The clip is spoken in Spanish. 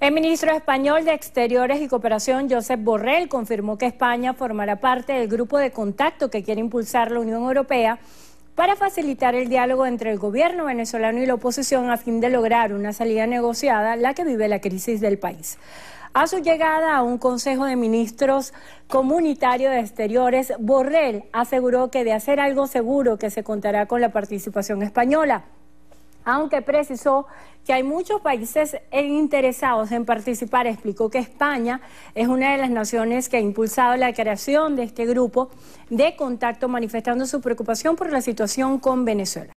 El ministro español de Exteriores y Cooperación, Josep Borrell, confirmó que España formará parte del grupo de contacto que quiere impulsar la Unión Europea para facilitar el diálogo entre el gobierno venezolano y la oposición a fin de lograr una salida negociada la que vive la crisis del país. A su llegada a un Consejo de Ministros Comunitario de Exteriores, Borrell aseguró que de hacer algo seguro que se contará con la participación española aunque precisó que hay muchos países interesados en participar. Explicó que España es una de las naciones que ha impulsado la creación de este grupo de contacto, manifestando su preocupación por la situación con Venezuela.